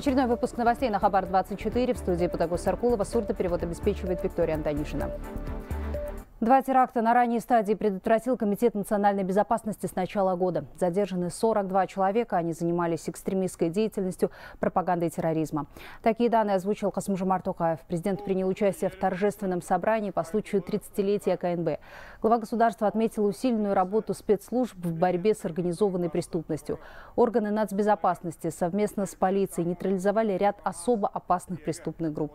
Очередной выпуск новостей на Хабар-24 в студии Патагос Саркулова. Сурдоперевод обеспечивает Виктория Антонишина. Два теракта на ранней стадии предотвратил Комитет национальной безопасности с начала года. Задержаны 42 человека. Они занимались экстремистской деятельностью, пропагандой терроризма. Такие данные озвучил Касмужамар Токаев. Президент принял участие в торжественном собрании по случаю 30-летия КНБ. Глава государства отметил усиленную работу спецслужб в борьбе с организованной преступностью. Органы нацбезопасности совместно с полицией нейтрализовали ряд особо опасных преступных групп.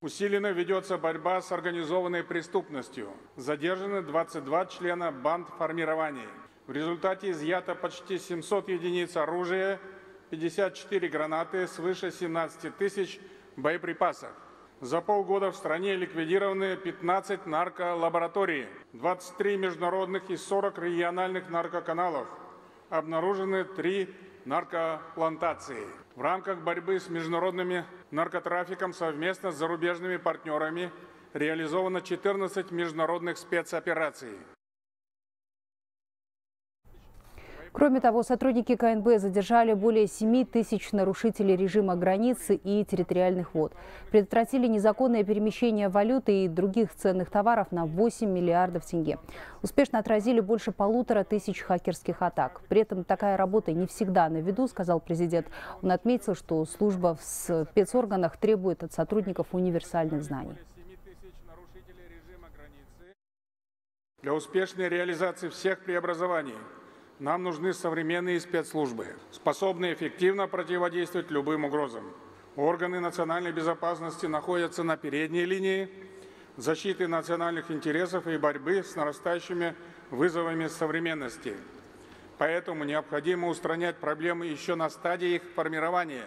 Усиленно ведется борьба с организованной преступностью. Задержаны 22 члена банд формирований. В результате изъято почти 700 единиц оружия, 54 гранаты, свыше 17 тысяч боеприпасов. За полгода в стране ликвидированы 15 нарколабораторий, 23 международных и 40 региональных наркоканалов. Обнаружены 3 наркоплантации. В рамках борьбы с международными наркотрафиком совместно с зарубежными партнерами реализовано 14 международных спецопераций. Кроме того, сотрудники КНБ задержали более 7 тысяч нарушителей режима границы и территориальных вод. Предотвратили незаконное перемещение валюты и других ценных товаров на 8 миллиардов тенге. Успешно отразили больше полутора тысяч хакерских атак. При этом такая работа не всегда на виду, сказал президент. Он отметил, что служба в спецорганах требует от сотрудников универсальных знаний. Для успешной реализации всех преобразований нам нужны современные спецслужбы, способные эффективно противодействовать любым угрозам. Органы национальной безопасности находятся на передней линии защиты национальных интересов и борьбы с нарастающими вызовами современности. Поэтому необходимо устранять проблемы еще на стадии их формирования,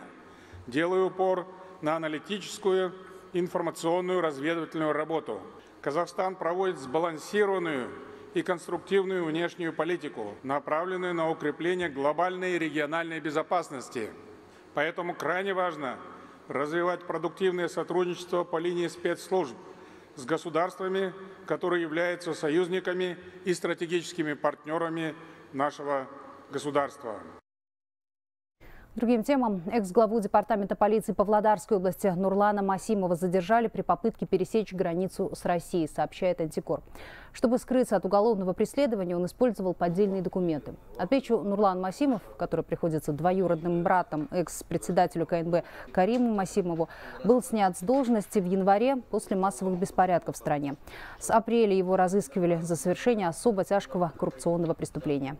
делая упор на аналитическую, информационную, разведывательную работу. Казахстан проводит сбалансированную и конструктивную внешнюю политику, направленную на укрепление глобальной и региональной безопасности. Поэтому крайне важно развивать продуктивное сотрудничество по линии спецслужб с государствами, которые являются союзниками и стратегическими партнерами нашего государства. Другим темам. Экс-главу Департамента полиции Павлодарской области Нурлана Масимова задержали при попытке пересечь границу с Россией, сообщает Антикор. Чтобы скрыться от уголовного преследования, он использовал поддельные документы. Отмечу, Нурлан Масимов, который приходится двоюродным братом экс-председателю КНБ Кариму Масимову, был снят с должности в январе после массовых беспорядков в стране. С апреля его разыскивали за совершение особо тяжкого коррупционного преступления.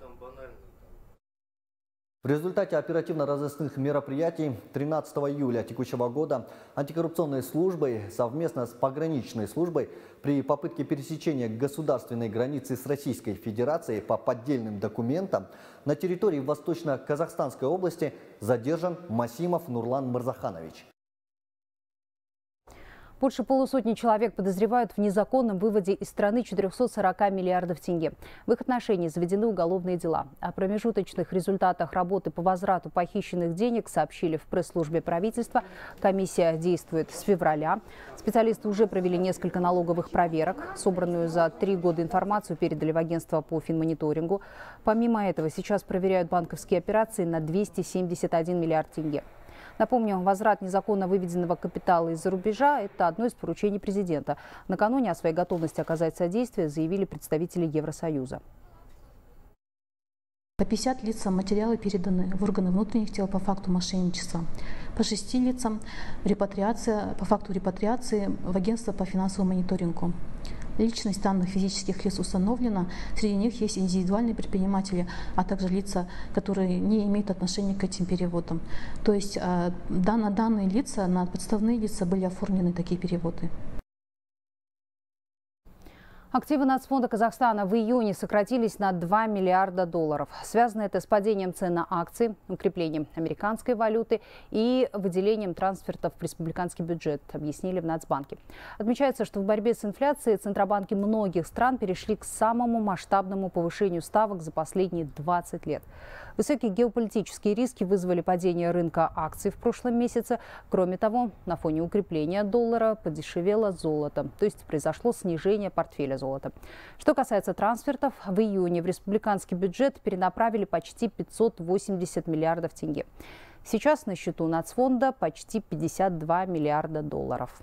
В результате оперативно-розыскных мероприятий 13 июля текущего года антикоррупционной службой совместно с пограничной службой при попытке пересечения государственной границы с Российской Федерацией по поддельным документам на территории Восточно-Казахстанской области задержан Масимов Нурлан Марзаханович. Больше полусотни человек подозревают в незаконном выводе из страны 440 миллиардов тенге. В их отношении заведены уголовные дела. О промежуточных результатах работы по возврату похищенных денег сообщили в пресс-службе правительства. Комиссия действует с февраля. Специалисты уже провели несколько налоговых проверок. Собранную за три года информацию передали в агентство по финмониторингу. Помимо этого, сейчас проверяют банковские операции на 271 миллиард тенге. Напомню, возврат незаконно выведенного капитала из-за рубежа – это одно из поручений президента. Накануне о своей готовности оказать содействие заявили представители Евросоюза. По 50 лицам материалы переданы в органы внутренних дел по факту мошенничества. По 6 лицам репатриация, по факту репатриации в агентство по финансовому мониторингу. Личность данных физических лиц установлена. Среди них есть индивидуальные предприниматели, а также лица, которые не имеют отношения к этим переводам. То есть э, на данные лица, на подставные лица были оформлены такие переводы. Активы Нацфонда Казахстана в июне сократились на 2 миллиарда долларов. Связано это с падением цен на акции, укреплением американской валюты и выделением трансфертов в республиканский бюджет, объяснили в Нацбанке. Отмечается, что в борьбе с инфляцией центробанки многих стран перешли к самому масштабному повышению ставок за последние 20 лет. Высокие геополитические риски вызвали падение рынка акций в прошлом месяце. Кроме того, на фоне укрепления доллара подешевело золото, то есть произошло снижение портфеля золота. Что касается трансфертов, в июне в республиканский бюджет перенаправили почти 580 миллиардов тенге. Сейчас на счету нацфонда почти 52 миллиарда долларов.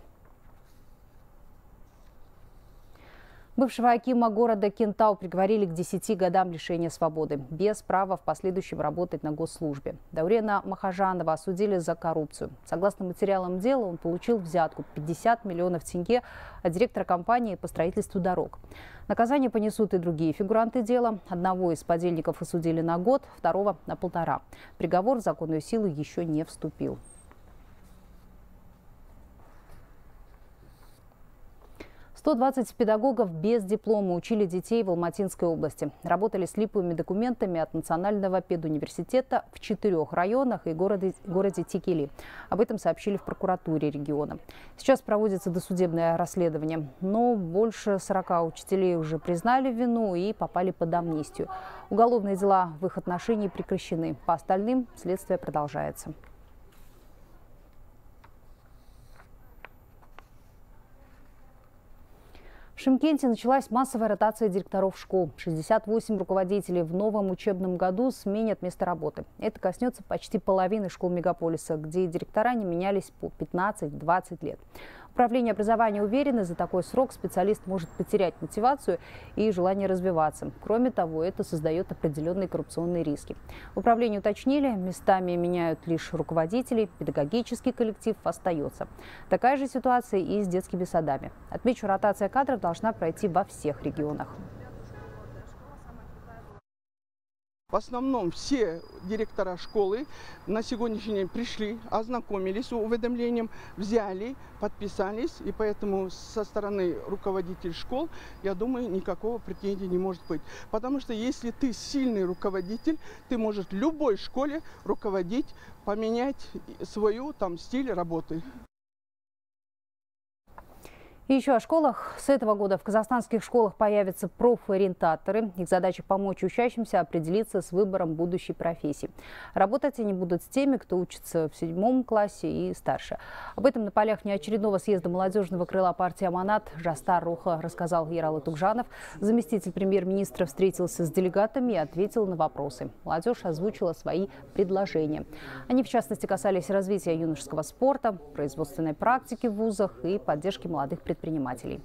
Бывшего Акима города Кентау приговорили к 10 годам лишения свободы, без права в последующем работать на госслужбе. Даурена Махажанова осудили за коррупцию. Согласно материалам дела, он получил взятку 50 миллионов тенге от директора компании по строительству дорог. Наказание понесут и другие фигуранты дела. Одного из подельников осудили на год, второго на полтора. Приговор в законную силу еще не вступил. 120 педагогов без диплома учили детей в Алматинской области. Работали с липовыми документами от Национального педуниверситета в четырех районах и городе, городе Тикели. Об этом сообщили в прокуратуре региона. Сейчас проводится досудебное расследование, но больше 40 учителей уже признали вину и попали под амнистию. Уголовные дела в их отношении прекращены. По остальным следствие продолжается. В Шимкенте началась массовая ротация директоров школ. 68 руководителей в новом учебном году сменят место работы. Это коснется почти половины школ мегаполиса, где директора не менялись по 15-20 лет. Управление образования уверено, за такой срок специалист может потерять мотивацию и желание развиваться. Кроме того, это создает определенные коррупционные риски. В уточнили, местами меняют лишь руководителей, педагогический коллектив остается. Такая же ситуация и с детскими садами. Отмечу, ротация кадров должна пройти во всех регионах. В основном все директора школы на сегодняшний день пришли, ознакомились с уведомлением, взяли, подписались. И поэтому со стороны руководителей школ, я думаю, никакого претензии не может быть. Потому что если ты сильный руководитель, ты можешь любой школе руководить, поменять свою там стиль работы. Еще о школах. С этого года в казахстанских школах появятся профориентаторы. Их задача помочь учащимся определиться с выбором будущей профессии. Работать они будут с теми, кто учится в седьмом классе и старше. Об этом на полях неочередного съезда молодежного крыла партии «Аманат» Жастар Руха рассказал Яралы Тугжанов. Заместитель премьер-министра встретился с делегатами и ответил на вопросы. Молодежь озвучила свои предложения. Они, в частности, касались развития юношеского спорта, производственной практики в вузах и поддержки молодых предпринимателей предпринимателей.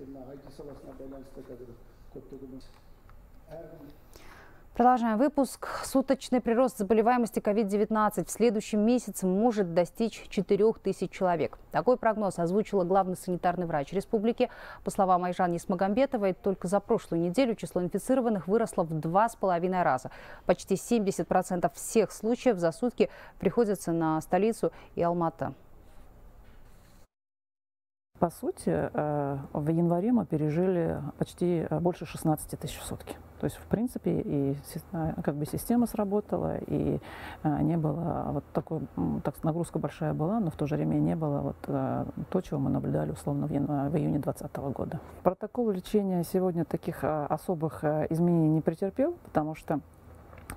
Продолжаем выпуск. Суточный прирост заболеваемости COVID-19 в следующем месяце может достичь 4 тысяч человек. Такой прогноз озвучила главный санитарный врач республики. По словам Айжан Исмагамбетовой, только за прошлую неделю число инфицированных выросло в два с половиной раза. Почти 70% всех случаев за сутки приходятся на столицу и Алматы. По сути, э, в январе мы пережили почти э, больше 16 тысяч в сутки. То есть, в принципе, и э, как бы система сработала, и не было вот такой, так нагрузка большая была, но в то же время не было вот то, чего мы наблюдали условно в июне 2020 года. Протокол лечения сегодня таких особых изменений не претерпел, потому что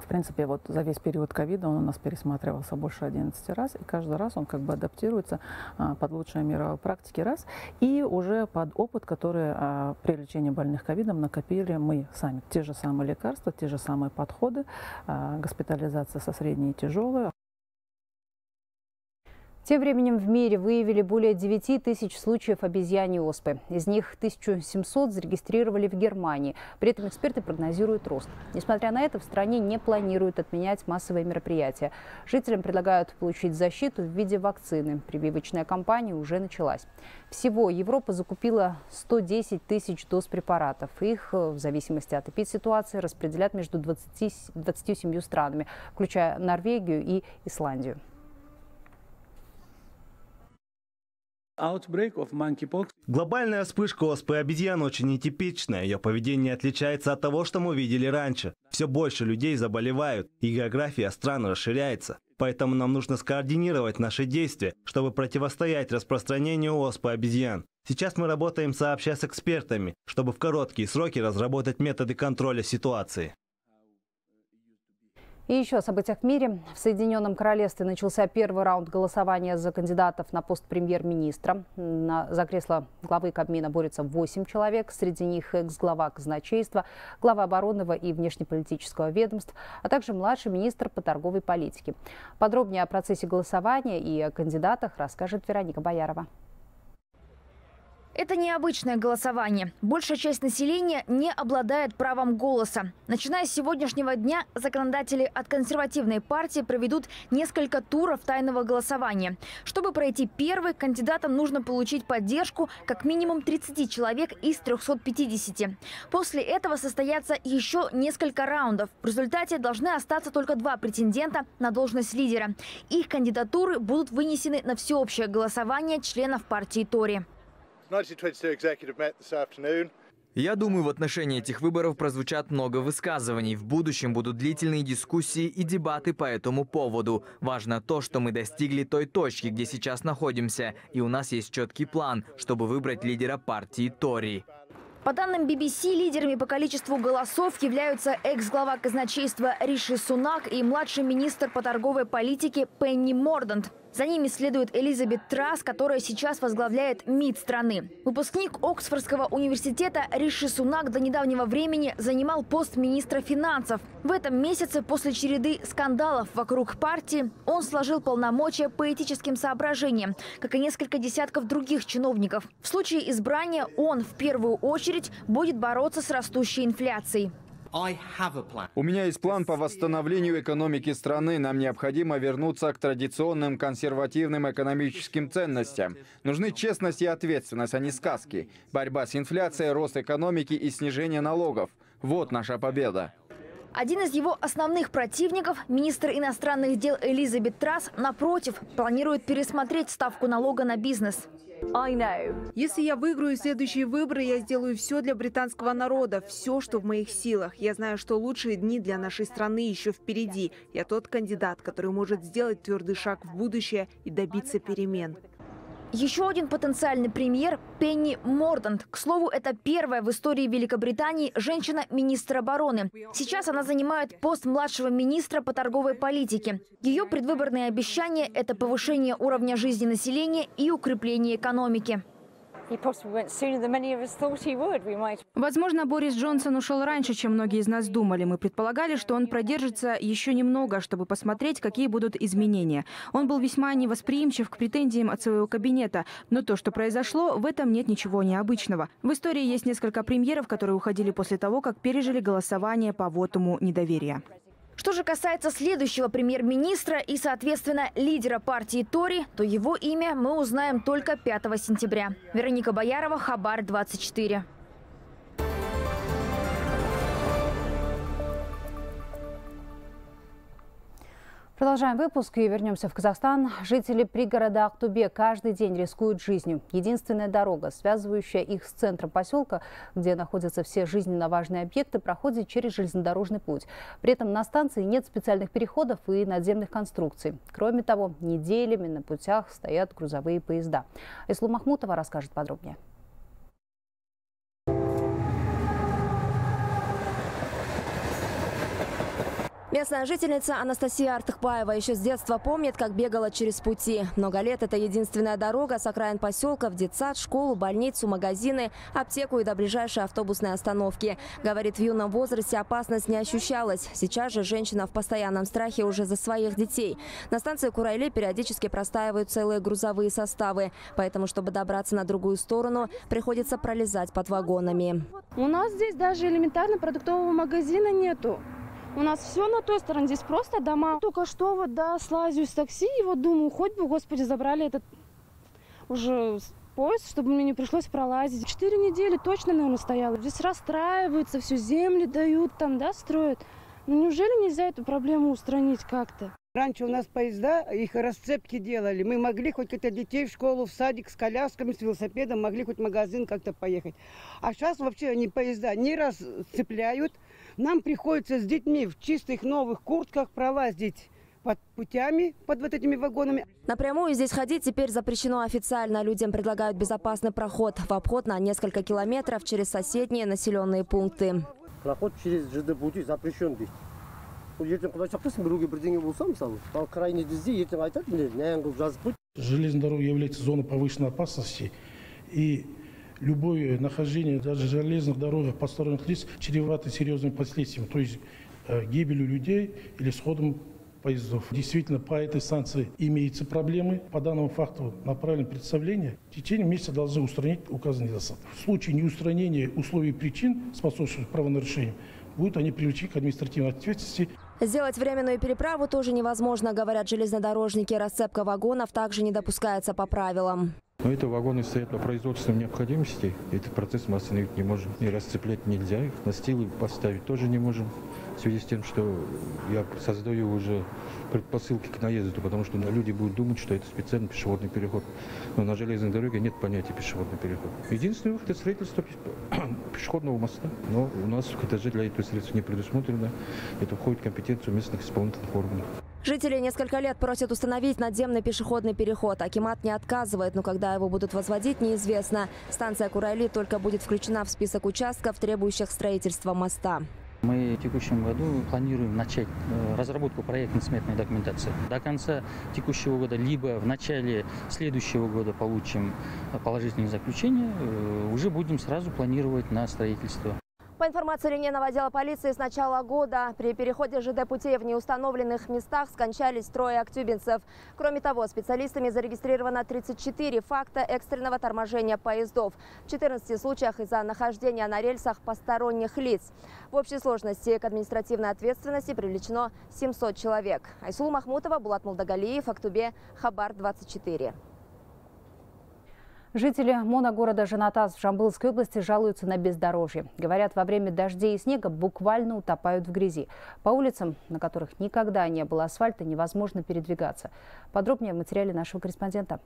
в принципе, вот за весь период ковида он у нас пересматривался больше 11 раз, и каждый раз он как бы адаптируется а, под лучшие мировые практики раз, и уже под опыт, который а, при лечении больных ковидом накопили мы сами. Те же самые лекарства, те же самые подходы, а, госпитализация со средней и тяжелой, тем временем в мире выявили более 9 тысяч случаев обезьяньей оспы. Из них 1700 зарегистрировали в Германии. При этом эксперты прогнозируют рост. Несмотря на это, в стране не планируют отменять массовые мероприятия. Жителям предлагают получить защиту в виде вакцины. Прививочная кампания уже началась. Всего Европа закупила 110 тысяч доз препаратов. Их, э, в зависимости от эпидситуации, распределят между 20, 27 странами, включая Норвегию и Исландию. Глобальная вспышка оспы обезьян очень нетипичная. Ее поведение отличается от того, что мы видели раньше. Все больше людей заболевают, и география стран расширяется. Поэтому нам нужно скоординировать наши действия, чтобы противостоять распространению оспы обезьян. Сейчас мы работаем сообща с экспертами, чтобы в короткие сроки разработать методы контроля ситуации. И еще о событиях в мире. В Соединенном Королевстве начался первый раунд голосования за кандидатов на пост премьер-министра. За кресло главы Кабмина борются 8 человек. Среди них экс-глава казначейства, глава оборонного и внешнеполитического ведомств, а также младший министр по торговой политике. Подробнее о процессе голосования и о кандидатах расскажет Вероника Боярова. Это необычное голосование. Большая часть населения не обладает правом голоса. Начиная с сегодняшнего дня, законодатели от консервативной партии проведут несколько туров тайного голосования. Чтобы пройти первый, кандидатам нужно получить поддержку как минимум 30 человек из 350. После этого состоятся еще несколько раундов. В результате должны остаться только два претендента на должность лидера. Их кандидатуры будут вынесены на всеобщее голосование членов партии Тори. Я думаю, в отношении этих выборов прозвучат много высказываний. В будущем будут длительные дискуссии и дебаты по этому поводу. Важно то, что мы достигли той точки, где сейчас находимся, и у нас есть четкий план, чтобы выбрать лидера партии Тори. По данным BBC, лидерами по количеству голосов являются экс-глава казначейства Риши Сунак и младший министр по торговой политике Пенни Мордант. За ними следует Элизабет Трасс, которая сейчас возглавляет МИД страны. Выпускник Оксфордского университета Риши Сунак до недавнего времени занимал пост министра финансов. В этом месяце после череды скандалов вокруг партии он сложил полномочия по этическим соображениям, как и несколько десятков других чиновников. В случае избрания он в первую очередь будет бороться с растущей инфляцией. У меня есть план по восстановлению экономики страны. Нам необходимо вернуться к традиционным консервативным экономическим ценностям. Нужны честность и ответственность, а не сказки. Борьба с инфляцией, рост экономики и снижение налогов. Вот наша победа. Один из его основных противников, министр иностранных дел Элизабет Трасс, напротив, планирует пересмотреть ставку налога на бизнес. Если я выиграю следующие выборы, я сделаю все для британского народа, все, что в моих силах. Я знаю, что лучшие дни для нашей страны еще впереди. Я тот кандидат, который может сделать твердый шаг в будущее и добиться перемен. Еще один потенциальный премьер – Пенни Мордант. К слову, это первая в истории Великобритании женщина-министр обороны. Сейчас она занимает пост младшего министра по торговой политике. Ее предвыборные обещания – это повышение уровня жизни населения и укрепление экономики. Возможно, Борис Джонсон ушел раньше, чем многие из нас думали. Мы предполагали, что он продержится еще немного, чтобы посмотреть, какие будут изменения. Он был весьма невосприимчив к претензиям от своего кабинета. Но то, что произошло, в этом нет ничего необычного. В истории есть несколько премьеров, которые уходили после того, как пережили голосование по вотуму недоверия. Что же касается следующего премьер-министра и, соответственно, лидера партии Тори, то его имя мы узнаем только 5 сентября. Вероника Боярова, Хабар 24. Продолжаем выпуск и вернемся в Казахстан. Жители пригорода Актубе каждый день рискуют жизнью. Единственная дорога, связывающая их с центром поселка, где находятся все жизненно важные объекты, проходит через железнодорожный путь. При этом на станции нет специальных переходов и надземных конструкций. Кроме того, неделями на путях стоят грузовые поезда. Ислу Махмутова расскажет подробнее. Местная жительница Анастасия Артыхбаева еще с детства помнит, как бегала через пути. Много лет это единственная дорога с окраин поселка в детсад, школу, больницу, магазины, аптеку и до ближайшей автобусной остановки. Говорит, в юном возрасте опасность не ощущалась. Сейчас же женщина в постоянном страхе уже за своих детей. На станции Курайле периодически простаивают целые грузовые составы. Поэтому, чтобы добраться на другую сторону, приходится пролезать под вагонами. У нас здесь даже элементарно продуктового магазина нету. У нас все на той стороне, здесь просто дома. Только что вот, да, слазю с такси, и вот думаю, хоть бы, господи, забрали этот уже поезд, чтобы мне не пришлось пролазить. Четыре недели точно, наверное, стояла. Здесь расстраиваются, все земли дают, там, да, строят. Ну неужели нельзя эту проблему устранить как-то? Раньше у нас поезда, их расцепки делали. Мы могли хоть как-то детей в школу, в садик с колясками, с велосипедом, могли хоть в магазин как-то поехать. А сейчас вообще они поезда не расцепляют, нам приходится с детьми в чистых новых куртках пролазить под путями, под вот этими вагонами. Напрямую здесь ходить теперь запрещено официально. Людям предлагают безопасный проход в обход на несколько километров через соседние населенные пункты. Проход через ЖД пути запрещен здесь. ертең құдай сақтасын біреуге бірдеңе болса мысалы ал крайний кезде ертең айтады міне наян қылып жазып қойды железная дорога является зоной повышенной опасности и любое нахождение даже железных дорогах посторонних лиц чревато серьезными последствиями, то есть э, гибелью людей или сходом поездов. Действительно, по этой станции имеются проблемы. По данному факту направлено представление. В течение месяца должны устранить указанные недостатки. В случае неустранения условий причин, способствующих правонарушениям, будут они привлечены к административной ответственности. Сделать временную переправу тоже невозможно, говорят железнодорожники. Расцепка вагонов также не допускается по правилам. Но это вагоны стоят по производственной необходимости. Этот процесс мы остановить не можем. И расцеплять нельзя их. Настилы поставить тоже не можем. В связи с тем, что я создаю уже предпосылки к наезду, потому что люди будут думать, что это специальный пешеходный переход. Но на железной дороге нет понятия пешеходный переход. Единственный выход – это строительство пешеходного моста. Но у нас в КТЖ для этого средств не предусмотрено. Это входит в компетенцию местных исполнительных органов. Жители несколько лет просят установить надземный пешеходный переход. Акимат не отказывает, но когда его будут возводить, неизвестно. Станция Курайли только будет включена в список участков, требующих строительства моста. Мы в текущем году планируем начать э, разработку проектно-сметной документации. До конца текущего года, либо в начале следующего года получим положительное заключение, э, уже будем сразу планировать на строительство. По информации линейного отдела полиции, с начала года при переходе ЖД путей в неустановленных местах скончались трое актюбинцев. Кроме того, специалистами зарегистрировано 34 факта экстренного торможения поездов. В 14 случаях из-за нахождения на рельсах посторонних лиц. В общей сложности к административной ответственности привлечено 700 человек. Айсулу Махмутова, Булат Мулдагалиев, Актубе, Хабар 24. Жители моногорода Жанатас в Жамбылской области жалуются на бездорожье. Говорят, во время дождей и снега буквально утопают в грязи. По улицам, на которых никогда не было асфальта, невозможно передвигаться. Подробнее в материале нашего корреспондента.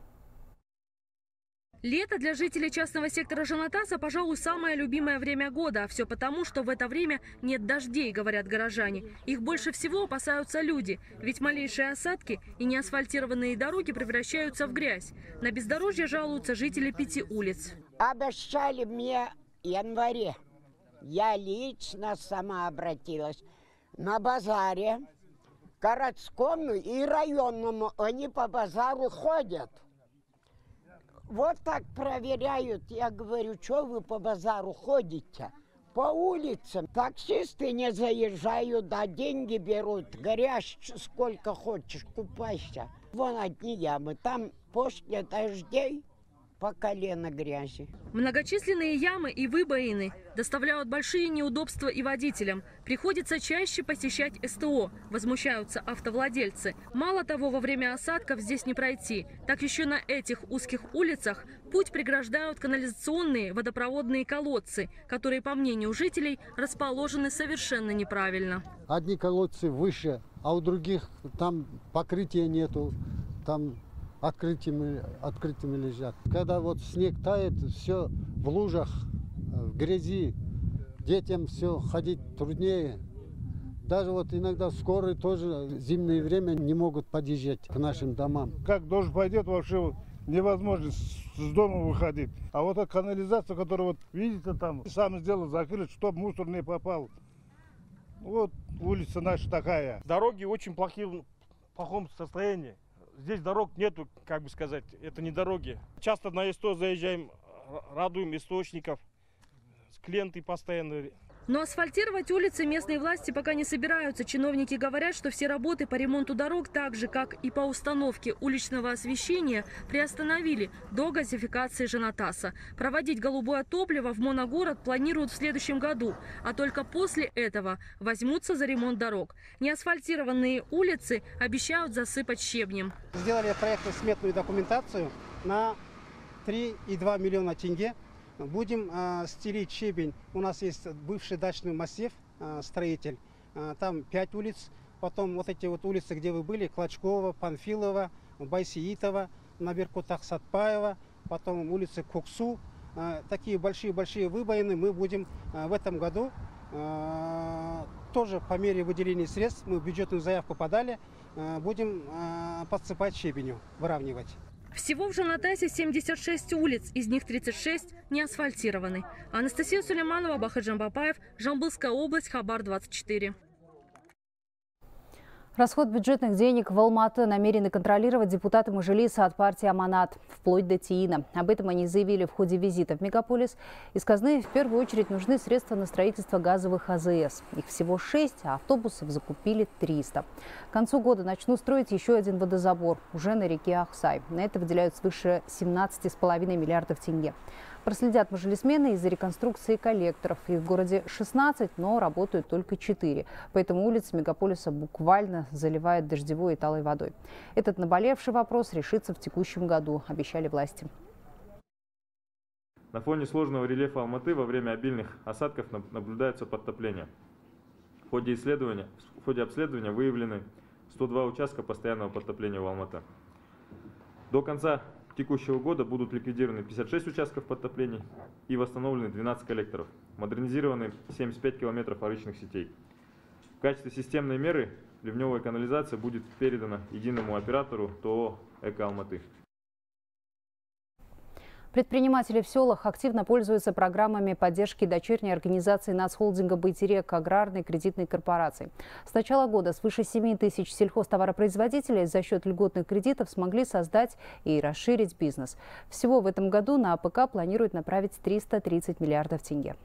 Лето для жителей частного сектора Жанатаса, пожалуй, самое любимое время года. Все потому, что в это время нет дождей, говорят горожане. Их больше всего опасаются люди, ведь малейшие осадки и неасфальтированные дороги превращаются в грязь. На бездорожье жалуются жители пяти улиц. Обещали мне в январе. Я лично сама обратилась на базаре, городскому и районному. Они по базару ходят. Вот так проверяют. Я говорю, что вы по базару ходите? По улицам. Таксисты не заезжают, да деньги берут. Горящ сколько хочешь, купайся. Вон одни ямы. Там после дождей по колено грязи. Многочисленные ямы и выбоины доставляют большие неудобства и водителям. Приходится чаще посещать СТО, возмущаются автовладельцы. Мало того, во время осадков здесь не пройти. Так еще на этих узких улицах путь преграждают канализационные водопроводные колодцы, которые, по мнению жителей, расположены совершенно неправильно. Одни колодцы выше, а у других там покрытия нету, там открытыми, открытыми лежат. Когда вот снег тает, все в лужах, в грязи, детям все ходить труднее. Даже вот иногда скорые тоже в зимнее время не могут подъезжать к нашим домам. Как дождь пойдет, вообще невозможно с дома выходить. А вот эта канализация, которую вот видите там, сам сделал, закрыт, чтобы мусор не попал. Вот улица наша такая. Дороги очень плохие, в плохом состоянии. Здесь дорог нету, как бы сказать, это не дороги. Часто на СТО заезжаем, радуем источников, клиенты постоянно но асфальтировать улицы местные власти пока не собираются. Чиновники говорят, что все работы по ремонту дорог, так же как и по установке уличного освещения, приостановили до газификации Жанатаса. Проводить голубое топливо в моногород планируют в следующем году, а только после этого возьмутся за ремонт дорог. Неасфальтированные улицы обещают засыпать щебнем. Сделали проектно-сметную документацию на 3,2 миллиона тенге Будем э, стелить щебень. У нас есть бывший дачный массив, э, строитель. Э, там пять улиц. Потом вот эти вот улицы, где вы были, Клочкова, Панфилова, Байсиитова, на Беркутах Сатпаева, потом улицы Куксу. Э, такие большие-большие выбоины мы будем э, в этом году э, тоже по мере выделения средств, мы бюджетную заявку подали, будем подсыпать щебенью, выравнивать. Всего в Жанатасе 76 улиц, из них 36 не асфальтированы. Анастасия Сулейманова, Бахаджан Бапаев, Жамбылская область, Хабар 24. Расход бюджетных денег в Алматы намерены контролировать депутаты Мажилиса от партии «Аманат», вплоть до ТИИНа. Об этом они заявили в ходе визита в мегаполис. Из казны в первую очередь нужны средства на строительство газовых АЗС. Их всего шесть, а автобусов закупили 300. К концу года начнут строить еще один водозабор, уже на реке Ахсай. На это выделяют свыше 17,5 миллиардов тенге. Проследят мажилисмены из-за реконструкции коллекторов. Их в городе 16, но работают только 4. Поэтому улицы мегаполиса буквально заливают дождевой и талой водой. Этот наболевший вопрос решится в текущем году, обещали власти. На фоне сложного рельефа Алматы во время обильных осадков наблюдается подтопление. В ходе, исследования, в ходе обследования выявлены 102 участка постоянного подтопления в Алматы. До конца текущего года будут ликвидированы 56 участков подтоплений и восстановлены 12 коллекторов, модернизированы 75 километров арычных сетей. В качестве системной меры ливневая канализация будет передана единому оператору ТОО «Эко Алматы». Предприниматели в селах активно пользуются программами поддержки дочерней организации нацхолдинга «Байтерек» аграрной кредитной корпорации. С начала года свыше 7 тысяч сельхозтоваропроизводителей за счет льготных кредитов смогли создать и расширить бизнес. Всего в этом году на АПК планируют направить 330 миллиардов тенге.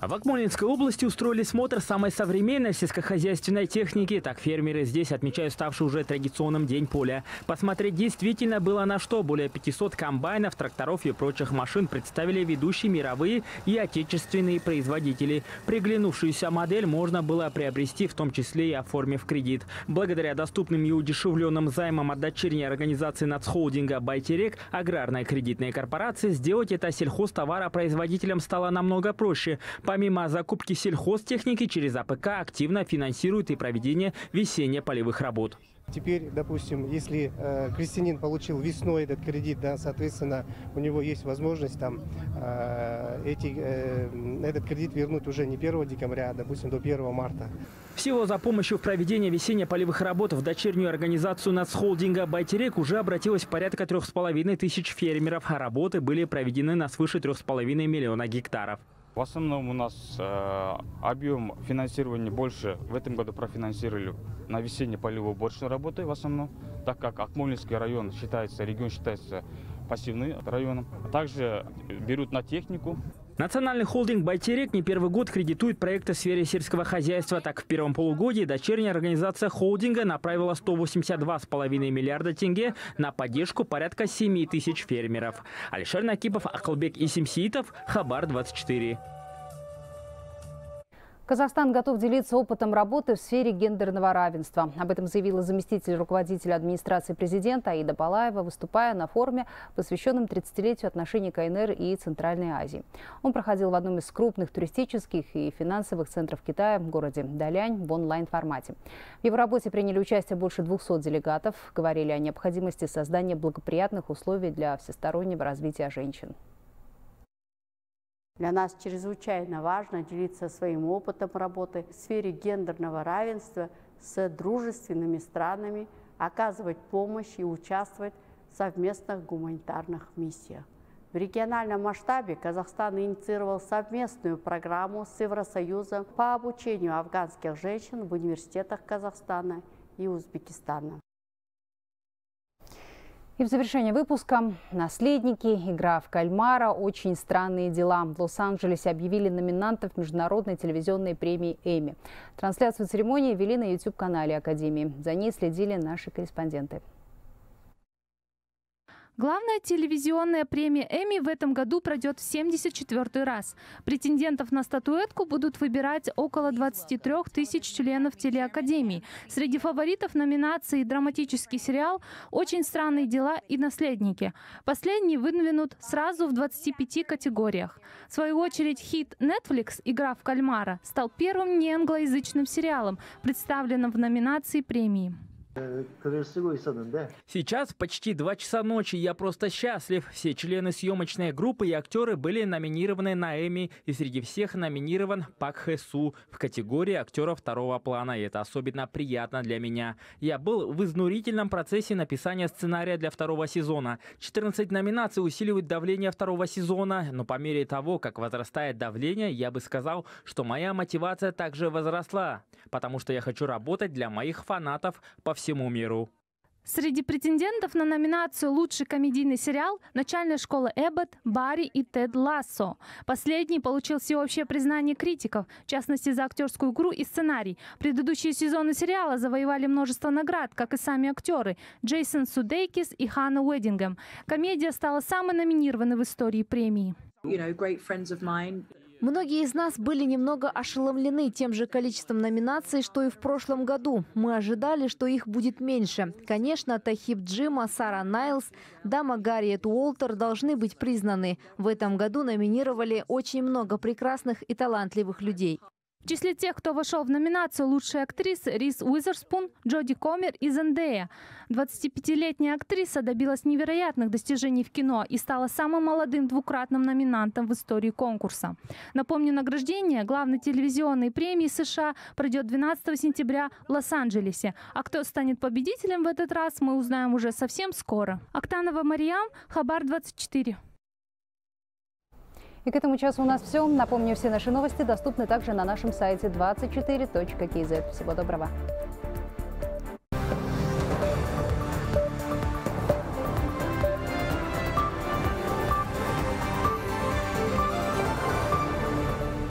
А в Акмолинской области устроили смотр самой современной сельскохозяйственной техники. Так фермеры здесь отмечают ставший уже традиционным День поля. Посмотреть действительно было на что. Более 500 комбайнов, тракторов и прочих машин представили ведущие мировые и отечественные производители. Приглянувшуюся модель можно было приобрести, в том числе и оформив кредит. Благодаря доступным и удешевленным займам от дочерней организации нацхолдинга «Байтерек» аграрной кредитной корпорации сделать это сельхозтоваропроизводителям стало намного проще – Помимо закупки сельхозтехники, через АПК активно финансирует и проведение весенне-полевых работ. Теперь, допустим, если э, крестьянин получил весной этот кредит, да, соответственно, у него есть возможность там э, эти, э, этот кредит вернуть уже не 1 декабря, а, допустим, до 1 марта. Всего за помощью в проведении весенне-полевых работ в дочернюю организацию нацхолдинга «Байтерек» уже обратилось порядка трех с половиной тысяч фермеров, а работы были проведены на свыше трех с половиной миллиона гектаров. В основном у нас э, объем финансирования больше. В этом году профинансировали на весенне-полевую уборочную работы в основном, так как Акмолинский район считается, регион считается пассивным районом. Также берут на технику. Национальный холдинг «Байтерек» не первый год кредитует проекты в сфере сельского хозяйства. Так, в первом полугодии дочерняя организация холдинга направила 182,5 миллиарда тенге на поддержку порядка 7 тысяч фермеров. Алишер Накипов, Акалбек Исимсиитов, Хабар 24. Казахстан готов делиться опытом работы в сфере гендерного равенства. Об этом заявила заместитель руководителя администрации президента Аида Балаева, выступая на форуме, посвященном 30-летию отношений КНР и Центральной Азии. Он проходил в одном из крупных туристических и финансовых центров Китая в городе Далянь в онлайн-формате. В его работе приняли участие больше 200 делегатов, говорили о необходимости создания благоприятных условий для всестороннего развития женщин. Для нас чрезвычайно важно делиться своим опытом работы в сфере гендерного равенства с дружественными странами, оказывать помощь и участвовать в совместных гуманитарных миссиях. В региональном масштабе Казахстан инициировал совместную программу с Евросоюзом по обучению афганских женщин в университетах Казахстана и Узбекистана. И в завершение выпуска «Наследники», игра в кальмара, очень странные дела. В Лос-Анджелесе объявили номинантов Международной телевизионной премии «Эми». Трансляцию церемонии вели на YouTube-канале Академии. За ней следили наши корреспонденты. Главная телевизионная премия Эми в этом году пройдет в 74 раз. Претендентов на статуэтку будут выбирать около 23 тысяч членов телеакадемии. Среди фаворитов номинации драматический сериал «Очень странные дела» и «Наследники». Последний выдвинут сразу в 25 категориях. В свою очередь хит Netflix «Игра в кальмара» стал первым неанглоязычным сериалом, представленным в номинации премии. Сейчас почти два часа ночи. Я просто счастлив. Все члены съемочной группы и актеры были номинированы на Эми. И среди всех номинирован Пак Хэ Су в категории актера второго плана. И это особенно приятно для меня. Я был в изнурительном процессе написания сценария для второго сезона. 14 номинаций усиливают давление второго сезона. Но по мере того, как возрастает давление, я бы сказал, что моя мотивация также возросла. Потому что я хочу работать для моих фанатов по всему миру. Среди претендентов на номинацию «Лучший комедийный сериал» начальная школа Эббот, Барри и Тед Лассо. Последний получил всеобщее признание критиков, в частности за актерскую игру и сценарий. Предыдущие сезоны сериала завоевали множество наград, как и сами актеры Джейсон Судейкис и Ханна Уэддингем. Комедия стала самой номинированной в истории премии. You know, Многие из нас были немного ошеломлены тем же количеством номинаций, что и в прошлом году. Мы ожидали, что их будет меньше. Конечно, Тахиб Джима, Сара Найлс, дама Гарриет Уолтер должны быть признаны. В этом году номинировали очень много прекрасных и талантливых людей. В числе тех, кто вошел в номинацию «Лучшая актриса» Рис Уизерспун, Джоди Комер и Зендея. 25-летняя актриса добилась невероятных достижений в кино и стала самым молодым двукратным номинантом в истории конкурса. Напомню, награждение главной телевизионной премии США пройдет 12 сентября в Лос-Анджелесе. А кто станет победителем в этот раз, мы узнаем уже совсем скоро. Октанова Мариам, Хабар 24. И к этому часу у нас все. Напомню, все наши новости доступны также на нашем сайте 24.kz. Всего доброго.